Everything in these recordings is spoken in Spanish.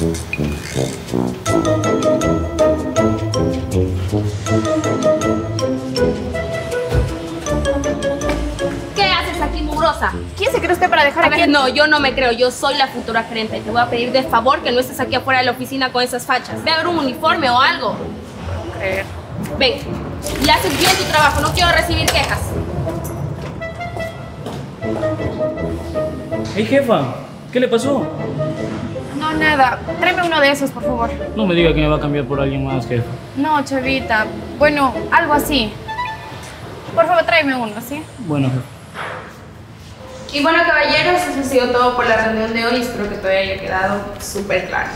¿Qué haces aquí, mugrosa? ¿Quién se cree usted para dejar a aquí? No, yo no me creo. Yo soy la futura gerente. y Te voy a pedir de favor que no estés aquí afuera de la oficina con esas fachas. Ve a ver un uniforme o algo. No. Ven, y haces bien tu trabajo. No quiero recibir quejas. Hey, jefa. ¿Qué le pasó? No, nada. Tráeme uno de esos, por favor. No me diga que me va a cambiar por alguien más, jefa. No, chavita. Bueno, algo así. Por favor, tráeme uno, ¿sí? Bueno, jefa. Y bueno, caballeros, eso ha sido todo por la reunión de hoy. Espero que todo haya quedado súper claro.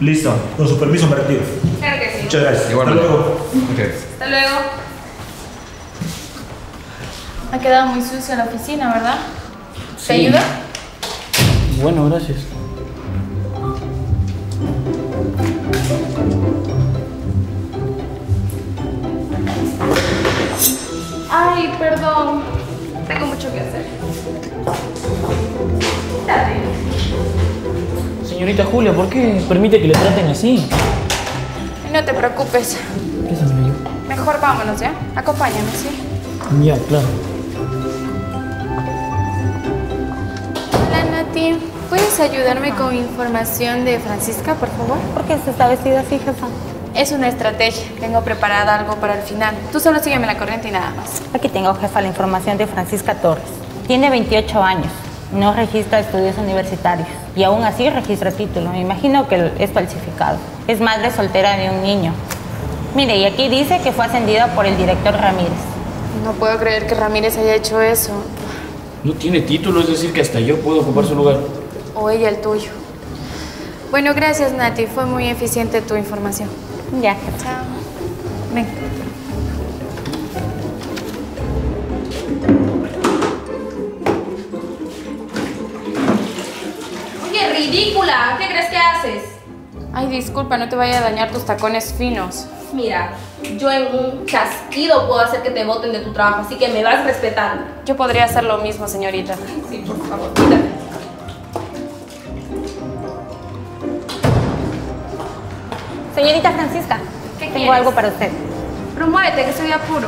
Listo, con su permiso me retiro. Claro que sí. Muchas gracias. Hasta luego. Hasta luego. Ha quedado muy sucia la oficina, ¿verdad? ¿Te Sí. ayuda? Bueno, gracias. Ay, perdón. Tengo mucho que hacer. Dale. Señorita Julia, ¿por qué permite que le traten así? No te preocupes. ¿Qué se me dio? Mejor vámonos, ¿ya? Acompáñame, ¿sí? Ya, claro. Hola, Nati. ¿Puedes ayudarme con información de Francisca, por favor? ¿Por qué se está vestida así, jefa? Es una estrategia. Tengo preparada algo para el final. Tú solo sígueme la corriente y nada más. Aquí tengo, jefa, la información de Francisca Torres. Tiene 28 años, no registra estudios universitarios y aún así registra título. Me imagino que es falsificado. Es madre soltera de un niño. Mire, y aquí dice que fue ascendida por el director Ramírez. No puedo creer que Ramírez haya hecho eso. No tiene título, es decir, que hasta yo puedo ocupar su lugar. O ella el tuyo. Bueno, gracias, Nati. Fue muy eficiente tu información. Ya, jefa. Chao. Ven. Oye, ridícula. ¿Qué crees que haces? Ay, disculpa, no te vaya a dañar tus tacones finos. Mira, yo en un chasquido puedo hacer que te voten de tu trabajo, así que me vas respetando. Yo podría hacer lo mismo, señorita. Sí, por favor, quítate. Señorita Francisca, ¿Qué tengo quieres? algo para usted. Pero muévete, que estoy apuro.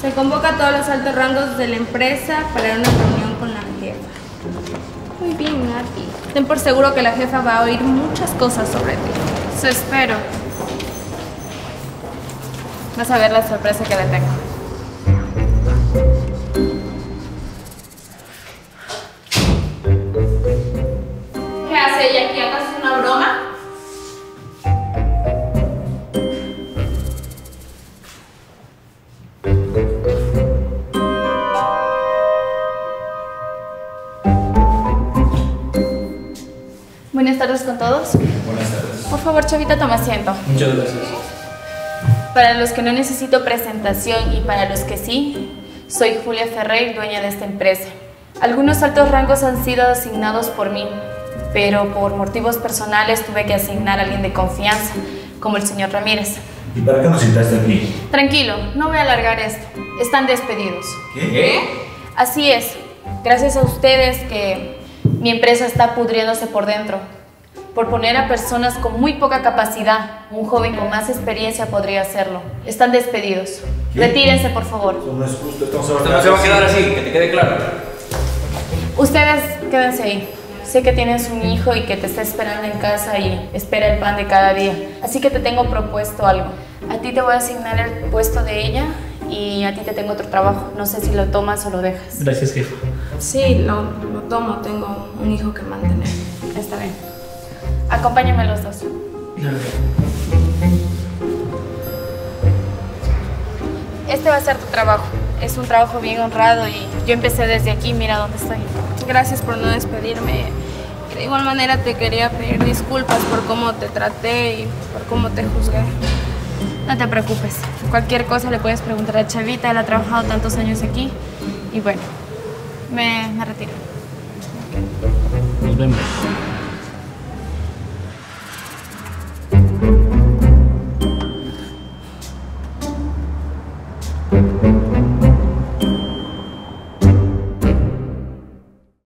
Se convoca a todos los altos rangos de la empresa para una reunión con la jefa. Muy bien, Nati. Ten por seguro que la jefa va a oír muchas cosas sobre ti. Eso espero. Vas a ver la sorpresa que le tengo. Buenas tardes con todos. Buenas tardes. Por favor, Chavita, toma asiento. Muchas gracias. Para los que no necesito presentación y para los que sí, soy Julia Ferrer, dueña de esta empresa. Algunos altos rangos han sido asignados por mí, pero por motivos personales tuve que asignar a alguien de confianza, como el señor Ramírez. ¿Y para qué nos sentaste aquí? Tranquilo, no voy a alargar esto. Están despedidos. ¿Qué? Así es. Gracias a ustedes que mi empresa está pudriéndose por dentro. Por poner a personas con muy poca capacidad, un joven con más experiencia podría hacerlo. Están despedidos. ¿Qué? Retírense, por favor. Eso no es justo, estamos Esto no se va a quedar así, que te quede claro. Ustedes quédense ahí. Sé que tienes un hijo y que te está esperando en casa y espera el pan de cada día. Así que te tengo propuesto algo. A ti te voy a asignar el puesto de ella y a ti te tengo otro trabajo. No sé si lo tomas o lo dejas. Gracias, jefa. Sí, lo, tomo. Tengo un hijo que mantener. Está bien. Acompáñame los dos. Este va a ser tu trabajo. Es un trabajo bien honrado y yo empecé desde aquí. Mira dónde estoy. Gracias por no despedirme. De igual manera te quería pedir disculpas por cómo te traté y por cómo te juzgué. No te preocupes. Cualquier cosa le puedes preguntar a Chavita. Él ha trabajado tantos años aquí. Y bueno, me, me retiro. Nos vemos.